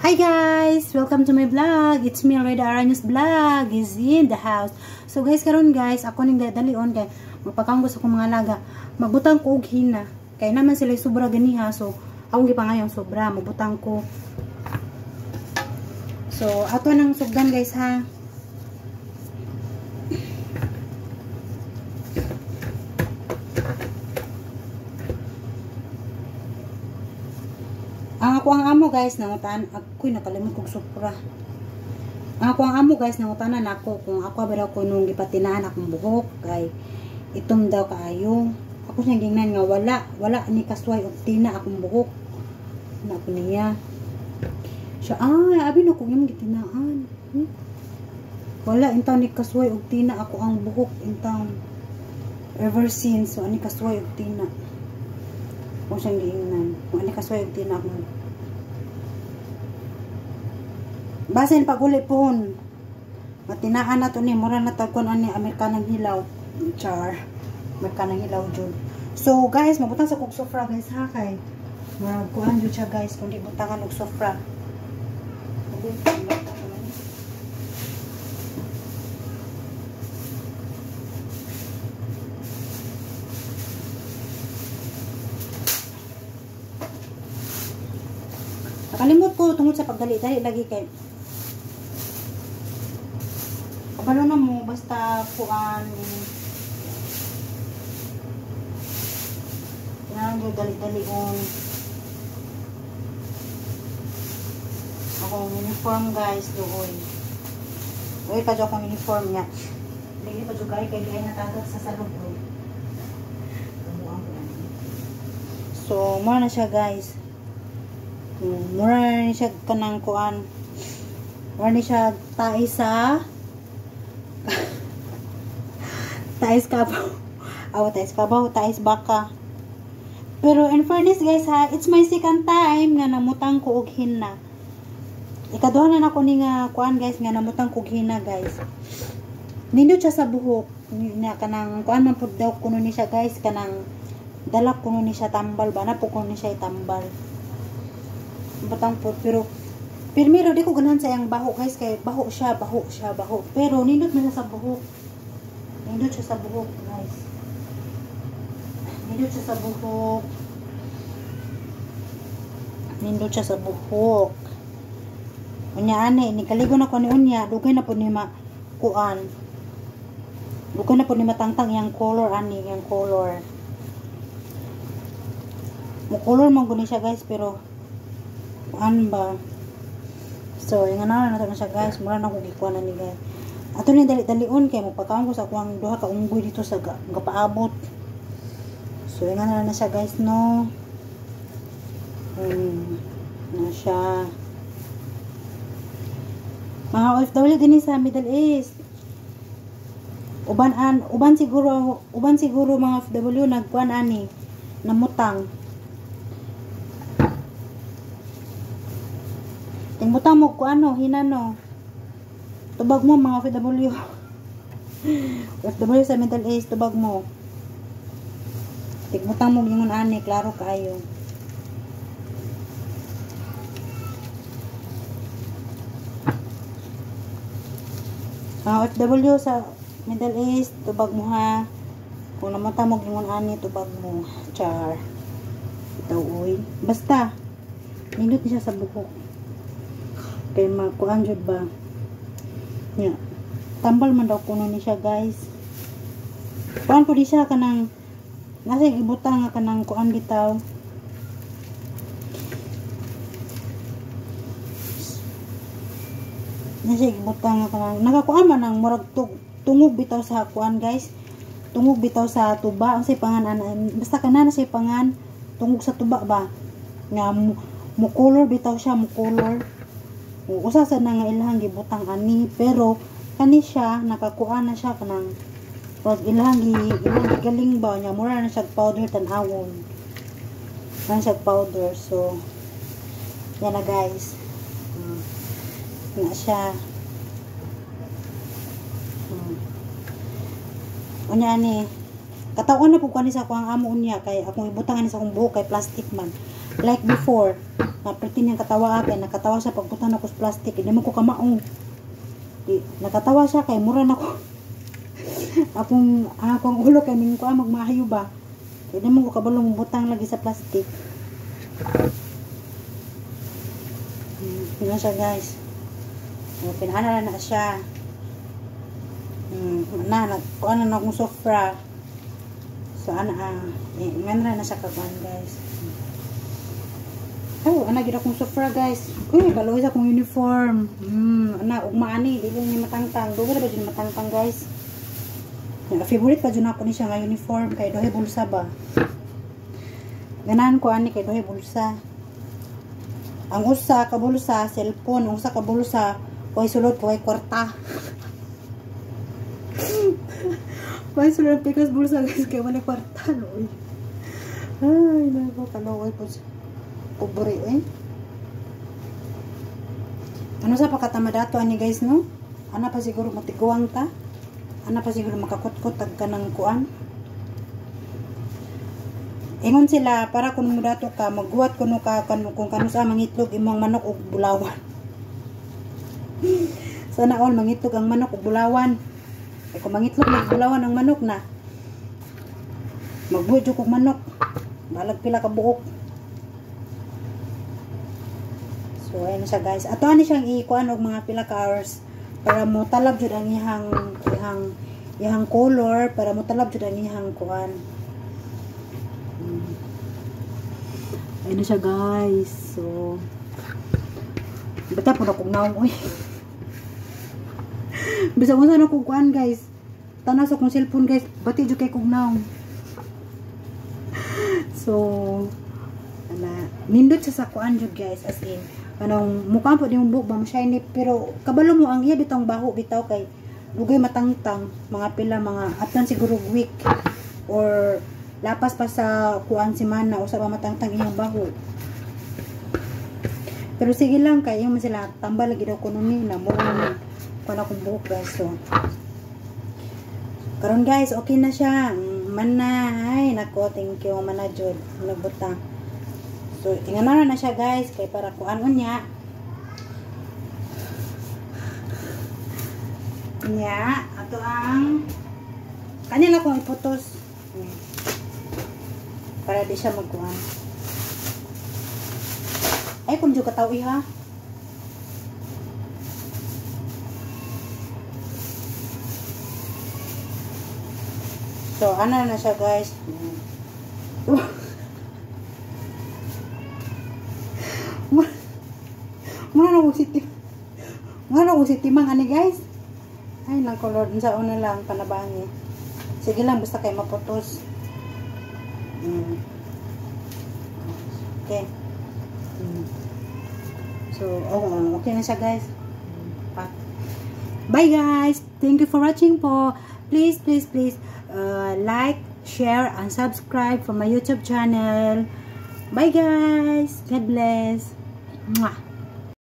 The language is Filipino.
Hi guys! Welcome to my vlog. It's me, Reda Aranyos vlog. is in the house. So guys, karon guys, ako ning dalion kay magpakang gusto ko mga laga. Magbutang ko og hina. Kay naman sila sobra ganiha. So, akong gipangayon sobra. Magbutang ko. So, ato nang sugdan guys ha. Ang ako ang amo guys, nangutan, ako'y nakalimot kong supra. Ang ako ang amo guys, nangutanan ako kung ako ba daw ko nung gipatinaan akong buhok kay itom daw kaayo. Ako siyang gingnan nga wala, wala ni kasway og tina akong buhok. Na ko niya. Siya, ah, abi na ko yung gitinaan. Hmm? Wala, intaw ni kasway og tina ako ang buhok intaw. Ever since, so ani kasway og tina kung siyang giingnan. Kung ano kasway yung tinak mo. Basin paguli po. Matinaan na to ni. Mura na kung ano Amerikanang hilaw. Char. Amerikanang hilaw dyan. So guys, mabutang sa kong sofra guys ha kay. Magkuhan dyan siya guys. Kung di butangan og sofra. Okay. Kalimot ko tungod sa pagdali-dali lagi kay Kabalo na mo basta kuan Kailangan yung dali-dali on akong uniform guys doon. Uy, pa akong uniform niya. Lagi pa kay kay gaya natagag sa salog So, muna na siya guys. Mura na siya kanang kuan. Mura ni siya tae sa tais kabaw. Aw, tais kabaw, tais baka. Pero in fairness guys ha, it's my second time nga namutang ko og hina. Ikaduha na nako ni nga kuan guys nga namutang ko og hina guys. Nindot siya sa buhok. Niya kanang kuan man pud daw kuno ni siya guys kanang dalak kuno ni siya tambal ba na po kuno ni siya itambal batang po pero pero di ko ganahan sa yang baho guys kay baho siya baho siya baho pero nindot na sa buhok nindot siya sa buhok guys. Nindot siya sa buhok. Nindot siya sa buhok. Unya ani ni kaligo na ko ni unya. Dugay na po ni ma kuan. Dugay na po ni matangtang yang color ani yang color. Mo color man guni siya guys pero kuan ba? So yung ana na na siya guys. Mura na ko gikuan na ni guys ato ni dali dalion kay mo pagkaon ko sa kuang duha ka unggoy dito sa gapaabot. So yung ana na siya guys no? Um, na siya. Mga OFW din sa Middle East. Uban an uban siguro uban siguro mga OFW nagkuan ani namutang Tingbutan mo ko ano, hinano. Tubag mo mga FW. FW sa Middle East, tubag mo. Tingbutan mo yung ani, klaro kayo. Mga FW sa Middle East, tubag mo ha. Kung namata mo yung ani, tubag mo. Char. Ito, uy. Basta, nindot siya sa buhok kay makuan jud ba tambal man daw kuno ni siya guys. Kuan ko di siya kanang nasa ibutang nga kanang kuan bitaw. Nasa ibutang nga kanang nakakuan man ang murag tungog bitaw sa kuan guys. Tungog bitaw sa tuba ang say pangan basta kana na say pangan tungog sa tuba ba? Nga mo color bitaw siya mo color usa sa na nga ilahang gibutang ani pero kani siya nakakuha na siya kanang pag ilahang gi ilahang galing ba? Nya mura na siya powder tan-awon. Na siya powder so yan na guys. Hmm. na siya. Hmm. unya ni katawan na po kani sa kuang amo unya kay akong ibutang ani sa akong buhok kay plastic man. Like before na pretty niyang katawa kay nakatawa siya pagbutan ako sa plastic hindi mo ko kamaong di, nakatawa siya kay mura na ko. Akong akong ulo kay ning ko magmahayo ba? Hindi mo ko kabalong butang lagi sa plastic. Na siya guys. Oh, pinahana na siya. Hmm, na nagkuha na akong sofra so ana ah eh, nga na sa kaban guys Oh, ana gid akong sofra guys. Uy, kaloy sa akong uniform. Hmm, ana ugma ani, dili ni matangtang. Dugo ba jud matangtang guys? Nga favorite pa jud ako ni siya nga uniform kay dohe bulsa ba. Ganahan ko ani kay dohe bulsa. Ang usa ka bulsa cellphone, ang usa ka bulsa koy sulod koy kwarta. koy sulod pikas bulsa guys kay wala kwarta no. Ay, nako kaloy po siya pobre eh. Ano sa pakatamadato ani guys no? Ana pa siguro matiguang ta. Ana pa siguro makakutkot tag kanang kuan. Ingon sila para kung mudato ka magguwat kuno ka kan kung kano sa mangitlog imong manok ug bulawan. Sana all mangitlog ang manok ug bulawan. Ay kung mangitlog ug bulawan ang manok na. Magbuo jud kog manok. Balag pila ka buok. So, ayan siya guys. Ato ani siyang ikuan og mga pila ka hours para mo talab jud ang ihang ihang ihang color para mo talab jud ang ihang kuan. Hmm. Ayan siya guys. So, bata po na kong naong uy. Bisa mo sana kong kuan guys. Tanaw sa kong cellphone guys. Bati jud kay kong naong. So, ana, nindot sa kuan jud guys as in kanang mukha po yung buhok bang shiny pero kabalo mo ang iya bitong baho bitaw kay dugay matangtang mga pila mga atan siguro week or lapas pa sa kuan si mana usa ba matangtang iyang baho. Pero sige lang kay yung sila tambal lagi daw kuno ni na mo na kana kong buhok guys so karon guys okay na siya. Man na. Ay nako thank you man na jud. Nagbutang So, tingnan na siya guys. Kay para kuan niya. Nya, ato ang kanila kong iputos. Para di siya magkuhan. Ay, kung dyo kataw iha. So, ano na siya guys. Muna na si Muna na si timang ani guys. Ay, nang color sa una lang panabangi. Sige lang basta kay maputos. Mm. Okay. Mm. So, oh, okay na siya guys. Bye guys. Thank you for watching po. Please, please, please uh, like, share, and subscribe for my YouTube channel. Bye guys. God bless. Mwah.